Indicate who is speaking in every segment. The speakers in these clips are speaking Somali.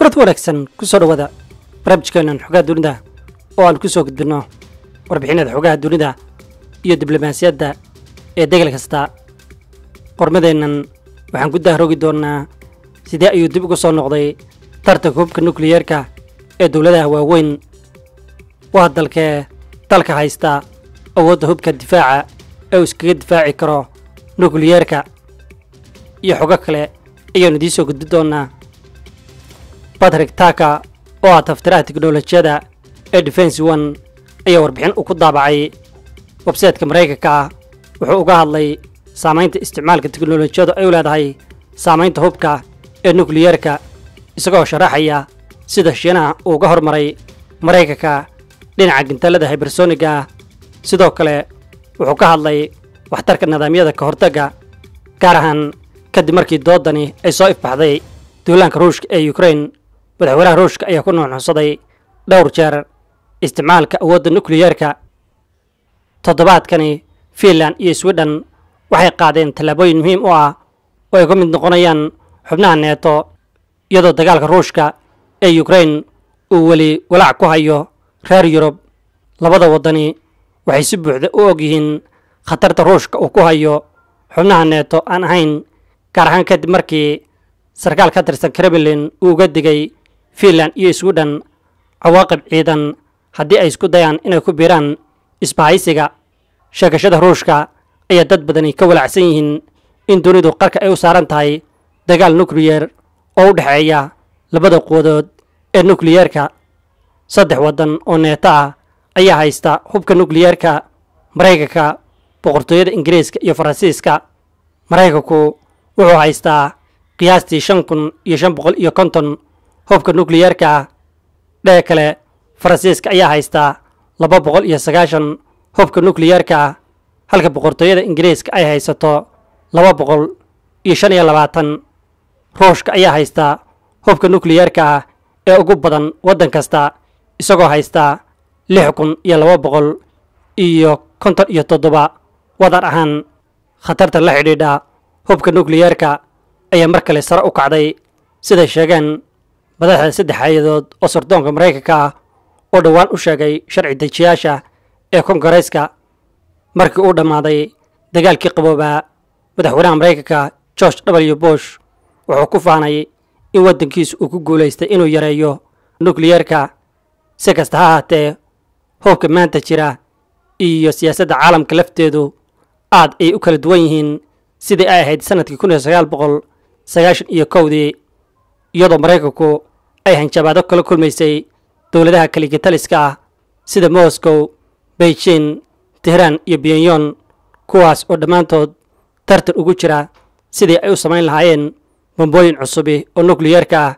Speaker 1: kurad wanaagsan ku soo dhowaada barnaamijkeenan xogaha dunida oo aan ku soo gudbinno warbixinada xogaha dunida iyo diblomaasiyadda ee degal kasta. Qormadeennan waxaan ku dahroogi doonnaa sidee ayuu dib ugu soo noqday tartanka hubka nukliyeerka ee dowladaha waaweyn. Waa dalkee dalka haysta awoodda hubka difaaca ee uu iskaga difaaci karo nukliyeerka iyo xogo kale ayaanu idiin soo gudbi doonnaa batrik taka oo ah taftiraha tiknolojiyada ee defense one ayaa warbixin uu ku daabacay websaytka maraykanka ah. Wuxuu uga hadlay saamaynta isticmaalka tiknolojiyadu ay u leedahay saamaynta hubka ee nukliyeerka isagoo sharaxaya sida shiinaha uu uga hormaray maraykanka dhinaca gintaalada hibersoniga ah sidoo kale wuxuu ka hadlay waxtarka nidaamyada ka hortagga gaar ahaan kadib markii doodani ay soo ifbaxday duulaanka ruushka ee ukrain madaxweynaha ruushka ayaa ku nuuxnuuxsaday dhowr jeer isticmaalka awoodda nukliyeerka toddobaadkani fiinland iyo swidhen waxay qaadeen tallaabooyin muhiim u ah oo ay ka mid noqonayaan xubnaha neeto iyadoo dagaalka ruushka ee ukrain uu weli walaac ku hayo reer yurub. Labada waddani waxay si buuxda u og yihiin khatarta ruushka uu ku hayo xubnaha neeto aan ahayn gaar ahaan kadib markii sarkaal ka tirsan kremlin uu uga digay fiinland iyo swidhen cawaaqib ciidan haddii ay isku dayaan inay ku biiraan isbahaysiga sheegashada ruushka ayaa dad badani ka walacsan yihiin in dunidu qarka ay u saaran tahay dagaal nukliyeer oo u dhexeeya labada quwadood ee nukliyeerka saddex waddan oo neeto ah ayaa haysta hubka nukliyeerka maraykanka boqortooyada ingiriiska iyo faransiiska. Maraykanku wuxuu haystaa qiyaastii shan kun iyo shan boqol iyo konton hubka nukliyeerka dhee kale faransiiska ayaa haystaa laba boqol iyo sagaashan. Hubka nukliyeerka ah halka boqortooyada ingiriiska ay haysato laba boqol iyo shan iyo labaatan. Ruushka ayaa haystaa hubka nukliyeerka ah ee ugu badan waddan kasta isagoo haystaa lix kun iyo laba boqol iyo konton iyo toddoba. Wadar ahaan khatarta la xidhiidha hubka nukliyeerka ayaa mar kale sare u kacday. Siday sheegeen madaxda saddex hay'adood oo sardoonka maraykanka ah oo dhowaan u sheegay sharci dejiyaasha ee kongareeska markii uu dhammaaday dagaalkii qaboobaa madaxweynaha maraykanka george w. Bush wuxuu ku faanay in waddankiisu uu ku guulaystay inuu yareeyo nukliyeerka si kasta ha ahaatee hubka maanta jira iyo siyaasadda caalamka lafteedu aad ay u kala duwan yihiin sidii ay ahayd sannadkii kun iyo sagaal boqol sagaashan iyo kowdii iyadoo maraykanku ay hanjabaado kala kulmaysay dowladaha kaligitaliska ah sida moscow beijing tehraan iyo byenyon kuwaas oo dhammaantood tartan ugu jira sidii ay u samayn lahaayeen bombooyin cusubi oo nukliyeerka ah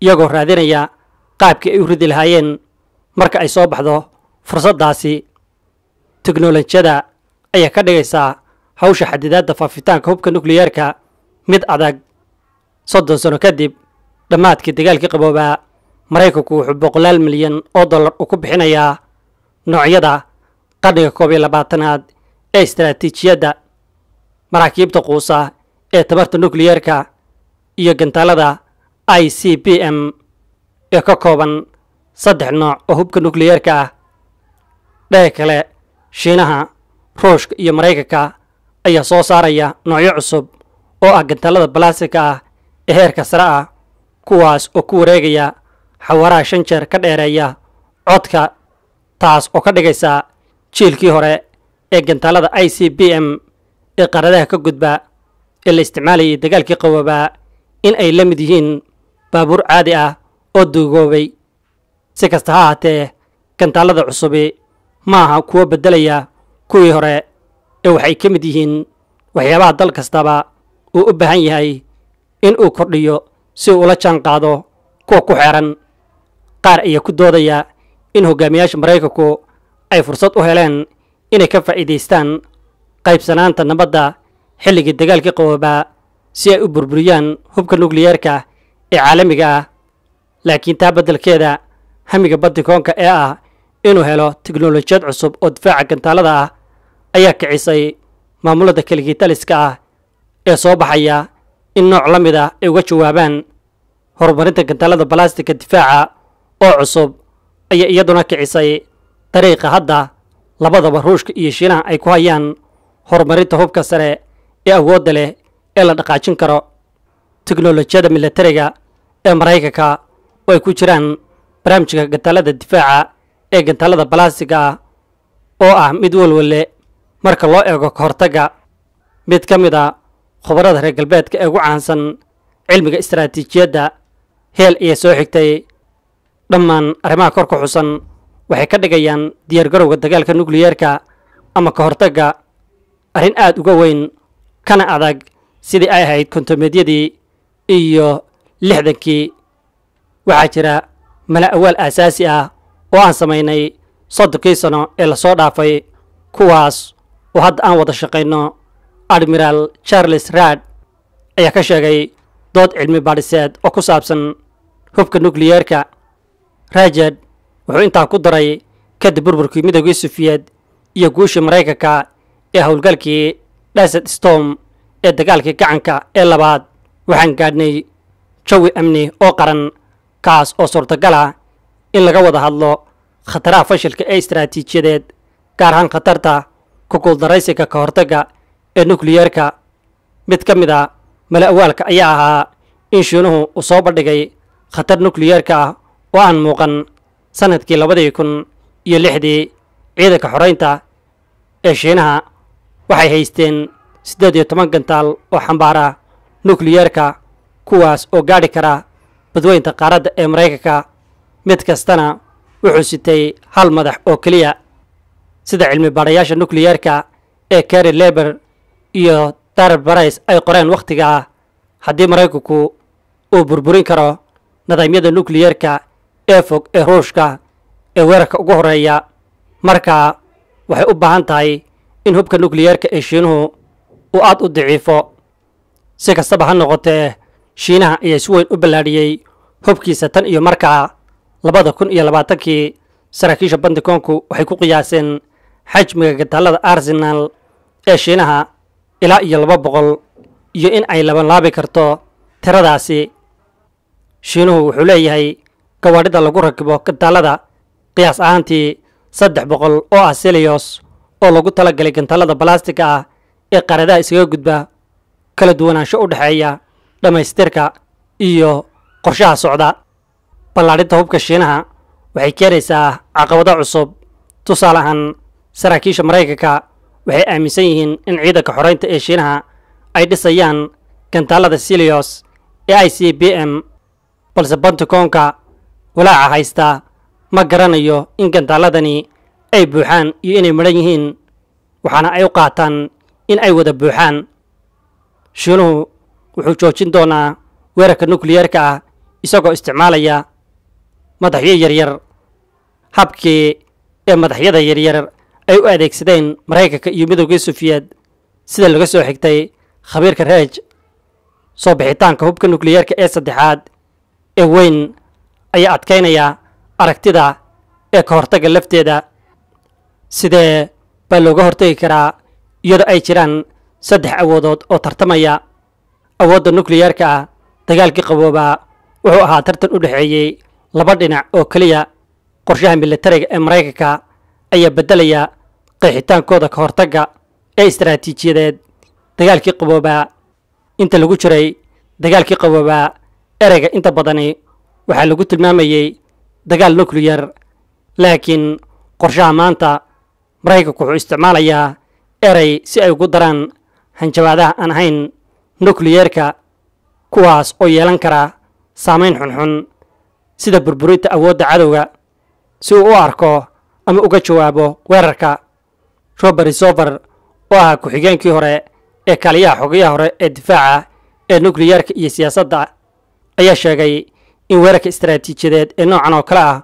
Speaker 1: iyagoo raadinaya qaabkii ay u ridi lahaayeen marka ay soo baxdo. Fursaddaasi teknolojiyada ayaa ka dhigaysaa hawsha xadidaadda faafitaanka hubka nukliyeerka mid adag. Soddon sano kadib dhammaadkii dagaalkii qaboobaa maraykanku wuxuu boqolaal milyan oo dollar uu ku bixinayaa noocyada qarniga koob iyo labaatanaad ee istaraatiijiyadda maraakiibta quusa ee tamarta nukliyeerka iyo gantaalada i c b m ee ka kooban saddex nooc oo hubka nukliyeerka ah. Dhee kale shiinaha ruushka iyo maraykanka ayaa soo saaraya noocyo cusub oo ah gantaalada balaastika ah ee heerka sare ah kuwaas oo ku wareegaya xawaaraha shan jeer ka dheereeya codka taas oo ka dhigaysa jiilkii hore ee gantaalada i c b m ee qaradaha ka gudba ee la isticmaalayay dagaalkii qaboobaa in ay la mid yihiin baabuur caadi ah oo duugoobay. Si kasta ha ahaatee gantaalada cusubi ma aha kuwo beddelaya kuwii hore ee waxay ka mid yihiin waxyaabaha dal kastaba uu u baahan yahay in uu kordhiyo si uu ula jaan qaado kuwa ku xeeran qaar ayaa ku doodaya in hogaamiyaasha maraykanku ay fursad u heleen inay ka faa'iidaystaan qaybsanaanta nabadda xilligii dagaalkii qaboobaa si ay u burburiyaan hubka nukliyeerka ee caalamiga ah. Laakiin taa beddelkeeda hamiga badikoonka ee ah inuu helo teknolojiyad cusub oo difaaca gantaalada ah ayaa kicisay maamulada kaligitaliska ah ee soo baxaya in nooc la mid ah ay uga jawaabaan horumarinta gantaalada balastika difaaca oo cusub ayaa iyaduna kicisay dariiqa hadda labadaba ruushka iyo shiinaha ay ku hayaan horumarinta hubka sare ee awoodda leh ee la dhaqaajin karo. Teknolojiyada milatariga ee maraykanka oo ay ku jiraan barnaamijka gantaalada difaaca ee gantaalada balastiga ah oo ah mid welwelle marka loo eego ka hortagga. Mid ka mid a khubarada reer galbeedka ee ugu caansan cilmiga istaraatiijiyadda heel ayaa soo xigtay dhammaan arrimaha kor ku xusan. Waxay ka dhigayaan diyaargarowga dagaalka nukliyeerka ama ka hortagga arrin aad uga weyn kana adag sidii ay ahayd kontomeedyadii iyo lixdankii. Waxaa jira mala awaal aasaasi ah oo aan samaynay soddonkii sano ee la soo dhaafay kuwaas oo hadda aan wada shaqayno admiraal charles raad ayaa ka sheegay dood cilmi baadhiseed oo ku saabsan hubka nukliyeerka rajad wuxuu intaa ku daray kadib burburkii midoogii sufiyeed iyo guushii maraykanka ee howlgalkii desert storm ee dagaalkii gacanka ee labaad. Waxaan gaadhnay jawi amni oo qaran kaas oo suurtagal ah in laga wada hadlo khataraha fashilka ee istaraatiijiyadeed gaar ahaan khatarta ku guuldaraysiga ka hortagga ee nukliyeerka mid ka mid a mala awaalka ayaa ahaa in shiinuhu uu soo bandhigay khatar nukliyeerka ah oo aan muuqan sannadkii labadii kun iyo lixdii ciidanka xoraynta ee shiinaha. Waxay haysteen siddeed iyo toban gantaal oo xambaara nukliyeerka kuwaas oo gaadhi kara badweynta qaaradda ee maraykanka mid kastana wuxuu sitay hal madax oo keliya. Sida cilmi baadhayaasha nukliyeerka ee kari leber iyo darar barais ay qoreen wakhtigaa haddii maraykanku uu burburin karo nidaamyada nukliyeerka ee fog ee ruushka ee weerarka ugu horreeya. Markaa waxay u baahan tahay in hubka nukliyeerka ee shiinuhu uu aad u daciifo. Si kastaba ha noqotee shiinaha ayaa si weyn u ballaadhiyey hubkiisa tan iyo markaa labada kun iyo labaatankii saraakiisha bandikoonku waxay ku qiyaaseen xajmiga gantaalada arsenal ee shiinaha ilaa iyo laba boqol iyo in ay labanlaabi karto tiradaasi. Shiinuhu wuxuu leeyahay gawaadhida lagu rakibo gantaalada qiyaas ahaantii saddex boqol oo ah seliyos oo lagu talagalay gantaalada balastiga ah ee qaaradaha iskaga gudba kala duwanaansho u dhexeeya dhammaystirka iyo qorshaha socda. Ballaadhinta hubka shiinaha waxay keenaysaa caqabado cusub. Tusaale ahaan saraakiisha maraykanka waxay aaminsan yihiin in ciidanka xoraynta ee shiinaha ay dhisayaan gantaalada silios ee i c b m balse banticoonka walaaca haysta ma garanayo in gantaaladani ay buuxaan iyo inay madhan yihiin waxaana ay u qaataan in ay wada buuxaan. Shiinuhu wuxuu joojin doonaa weerarka nukliyeerka ah isagoo isticmaalaya madaxyo yaryar habkii ee madaxyada yaryar ay u adeegsadeen maraykanka iyo midoogii sufiyeed sida laga soo xigtay khabiirka reej soo bixitaanka hubka nukliyeerka ee saddexaad ee weyn ayaa adkaynaya aragtida ee ka hortagga lafteeda. Sidee baa looga hortagi karaa iyadoo ay jiraan saddex awoodood oo tartamaya. Awoodda nukliyeerka ah dagaalkii qaboobaa wuxuu ahaa tartan u dhexeeyey laba dhinac oo keliya qorshaha militariga ee maraykanka ayaa beddelaya qeexitaankooda ka hortagga ee istaraatiijiyadeed. Dagaalkii qaboobaa inta lagu jiray dagaalkii qaboobaa ereyga inta badani waxaa lagu tilmaamayey dagaal nukliyar laakiin qorshaha maanta maraykanku wuxuu isticmaalayaa erey si ay ugu daraan hanjabaadaha aan ahayn nukliyeerka kuwaas oo yeelan kara saamayn xunxun sida burburinta awoodda cadowga. Si uu u arko ama uga jawaabo weerarka robert sover oo ahaa ku-xigeenkii hore ee kaaliyaha xogayaha hore ee difaaca ee nukliyeerka iyo siyaasadda ayaa sheegay in weerarka istaraatiijiyadeed ee noocan oo kale ah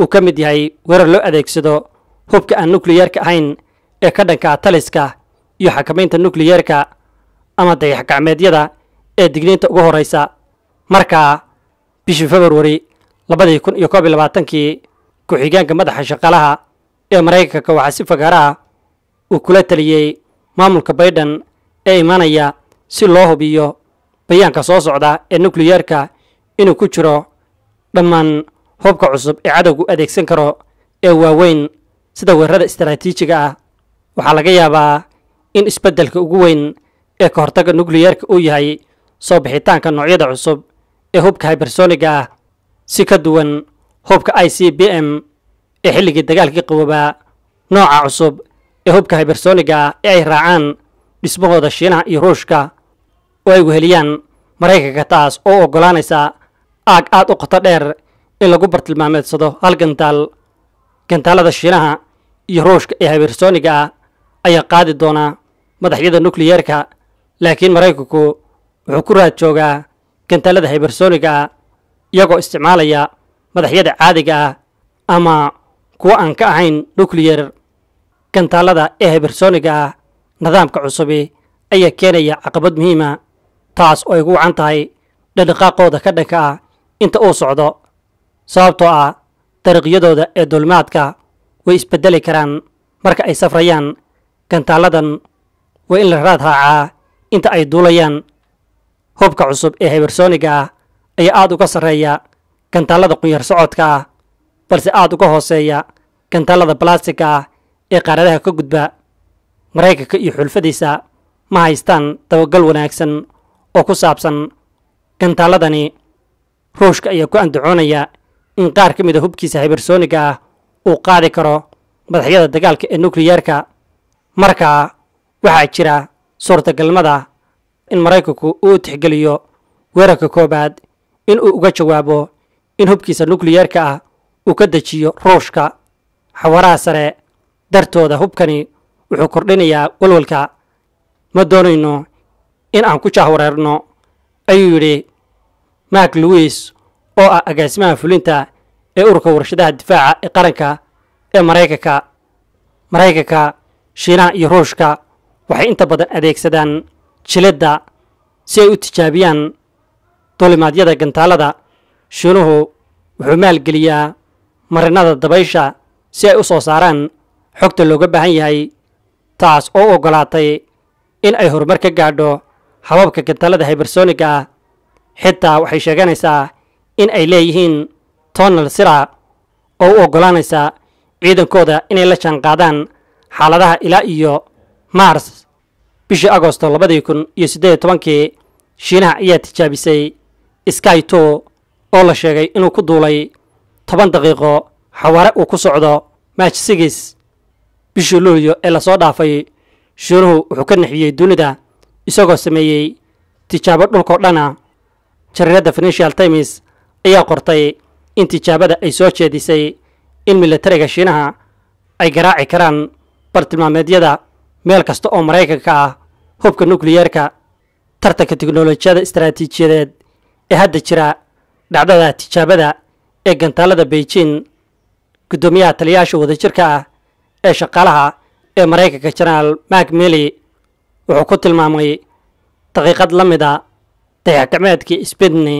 Speaker 1: uu ka mid yahay weerar loo adeegsado hubka aan nukliyeerka ahayn ee ka dhanka taliska iyo xakamaynta nukliyeerka ama dayax gacmeedyada ee digniinta ugu horreysa markaa bishii februari labadii kun iyo koob iyo labaatankii ku-xigeenka madaxa shaqaalaha ee maraykanka waxaa si fagaaraha uu kula taliyey maamulka baydhan ee imanaya si loo hubiyo bayaanka soo socda ee nukliyeerka inuu ku jiro dhammaan hubka cusub ee cadowgu adeegsan karo ee waaweyn sida weerarada istaraatiijiga ah. Waxaa laga yaabaa in isbeddelka ugu weyn ee ka hortagga nukliyeerka uu yahay soo bixitaanka noocyada cusub ee hubka hybersoniga ah si ka duwan hubka i c b m ee xilligii dagaalkii qaboobaa nooca cusub ee hubka hybersoniga ah ee ay raacaan dhismahooda shiinaha iyo ruushka oo ay weheliyaan maraykanka taas oo oggolaanaysa aag aad u qoto dheer in lagu bartilmaameedsado hal gantaal gantaalada shiinaha iyo ruushka ee hybersoniga ah ayaa qaadi doona madaxyada nukliyeerka laakiin maraykanku wuxuu ku raad joogaa gantaalada hybersoniga ah iyagoo isticmaalaya madaxyada caadiga ah ama kuwa aan ka ahayn nukliyer gantaalada ee hybersoniga ah nidaamka cusubi ayaa keenaya caqabad muhiima taas oo ay gu wacan tahay dhadhaqaaqooda ka dhanka ah inta uu socdo sababtoo ah dariiqyadooda ee dulmaadka way isbedeli karaan marka ay safrayaan. Gantaaladan waa in la raad raacaa inta ay duulayaan. Hubka cusub ee hybersoniga ah ayaa aad uga sarreeya gantaalada qunyar socodka ah balse aad uga hooseeya gantaalada balastiga ah ee qaaradaha ka gudba maraykanka iyo xulfadiisa ma haystaan dabagal wanaagsan oo ku saabsan gantaaladani ruushka ayaa ku andacoonaya in qaar ka mid a hubkiisa hybersoniga ah uu qaadi karo madaxyada dagaalka ee nukliyeerka markaa waxaa jira suurtagalnimada in maraykanku uu tixgeliyo weerarka koowaad in uu uga jawaabo in hubkiisa nukliyeerka ah uu ka dejiyo ruushka. Xawaraha sare dartooda hubkani wuxuu kordhinayaa walwalka. Ma doonayno in aan ku jahwareerno ayuu yidhi mak louis oo ah agaasimaha fulinta ee ururka warshadaha difaaca ee qaranka ee maraykanka. Maraykanka shiinaha iyo ruushka waxay inta badan adeegsadaan jiladda si ay u tijaabiyaan dulimaadyada gantaalada shiinuhu wuxuu maalgeliyaa marinada dabaysha si ay u soo saaraan xogta looga baahan yahay taas oo u oggolaatay in ay horumar ka gaadho hababka gantaalada hybersoniga ah xitaa waxay sheeganaysaa in ay leeyihiin tonal sira oo u oggolaanaysa ciidankooda inay la jaanqaadaan xaaladaha ilaa iyo mars bishii agosto labadii kun iyo siddeed tobankii shiinaha ayaa tijaabisay sky two oo la sheegay inuu ku duulay toban daqiiqo xawaare uu ku socdo match sigis bishii luulyo ee la soo dhaafay. Shiinuhu wuxuu ka nexiyey dunida isagoo sameeyey tijaabo dhulkao dhana. Jariiradda financial times ayaa qortay in tijaabada ay soo jeedisay in militariga shiinaha ay garaaci karaan bartilmaameedyada meel kasta oo maraykanka ah hubka nukliyeerka tartanka tiknolojiyada istaraatiijiyadeed ee hadda jira dhacdada tijaabada ee gantaalada beijing guddoomiyaha taliyayaasha wadajirka ah ee shaqaalaha ee maraykanka jenaraal mak mili wuxuu ku tilmaamay daqiiqad la mida dayaxgacmeedkii sbidni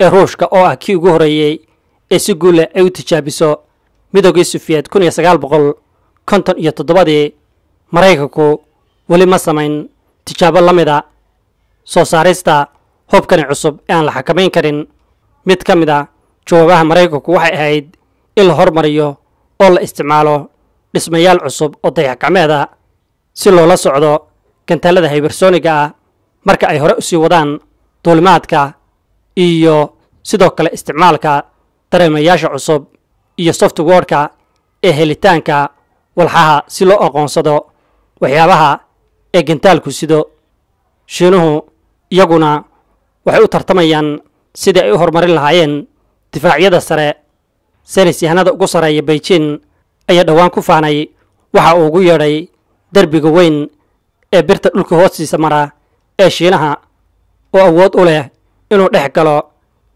Speaker 1: ee ruushka oo ah kii ugu horreeyey ee si guule ay u tijaabiso midoogii sufiyeed kun iyo sagaal boqol konton iyo toddobadii. Maraykanku weli ma samayn tijaabo la mida soo saarista hubkani cusub ee aan la xakamayn karin mid ka mid a jawaabaha maraykanku waxay ahayd in la hormariyo oo la isticmaalo dhismayaal cusub oo dayaxgacmeeda si loola socdo gantaalada hybersoniga ah marka ay hore u sii wadaan duulimaadka iyo sidoo kale isticmaalka dareemayaasha cusub iyo softwareka ee helitaanka walxaha si loo aqoonsado waxyaabaha ee gantaalku sido. Shiinuhu iyaguna waxay u tartamayaan sidii ay u horumarin lahaayeen difaacyada sare. Saynis yahanada ugu sarreeya beijing ayaa dhowaan ku faanay waxa uu ugu yeedhay derbiga weyn ee birta dhulka hoostiisa mara ee shiinaha oo awood u leh inuu dhex galo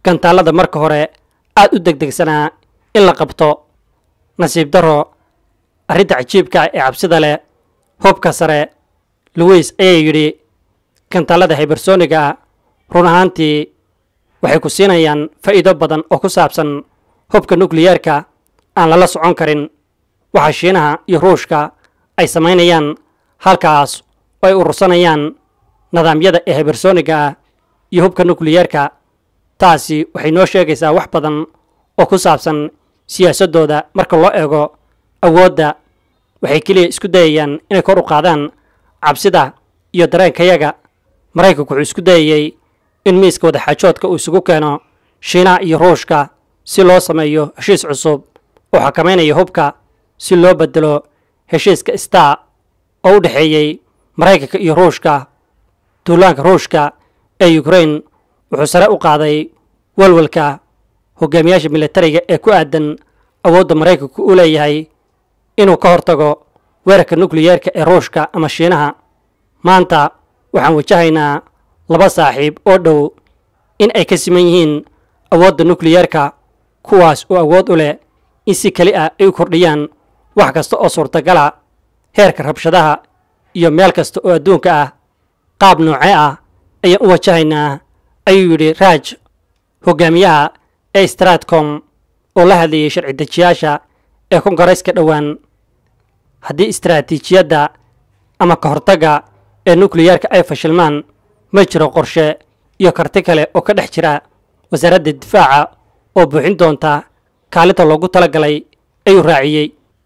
Speaker 1: gantaalada marka hore aad u degdegsanaa in la qabto. Nasiib darro arrinta cajiibka ee cabsida leh hubka sare luwis ayaa yidhi gantaalada hybersoniga run ahaantii waxay ku siinayaan faa'iido badan oo ku saabsan hubka nukliyeerka aan lala socon karin waxa shiinaha iyo ruushka ay samaynayaan halkaas oo ay urursanayaan nidaamyada ee hybersoniga ah iyo hubka nukliyeerka taasi waxay noo sheegaysaa wax badan oo ku saabsan siyaasaddooda marka loo eego awoodda waxay keliya isku dayayaan inay kor u qaadaan cabsida iyo dareenkayaga. Maraykanku wuxuu isku dayayey in miiska wadaxaajoodka uu isugu keeno shiinaha iyo ruushka si loo sameeyo heshiis cusub oo xakamaynaya hubka si loo bedelo heshiiska star oo u dhexeeyey maraykanka iyo ruushka. Duulaanka ruushka ee ukrain wuxuu sare u qaaday walwalka hogaamiyaasha militariga ee ku aadan awoodda maraykanku u leeyahay inuu ka hortago weerarka nukliyeerka ee ruushka ama shiinaha. Maanta waxaan wajahaynaa laba saaxiib oo dhow in ay ka siman yihiin awoodda nukliyeerka kuwaas oo awood u leh in si keli ah ay u kordhiyaan wax kasta oo suurtagala heerka rabshadaha iyo meel kasta oo adduunka ah. Qaab noocee ah ayaan u wajahaynaa ayuu yidhi raaj hogaamiyaha ee stratcom oo la hadlayay sharci dejiyaasha ee kongareyska dhowaan. Haddii istaraatiijiyadda ama ka hortagga ee nukliyeerka ay fashilmaan ma jiro qorshe iyo karti kale oo ka dhex jira wasaaradda difaaca oo buuxin doonta kaalinta loogu tala galay ayuu raaciyey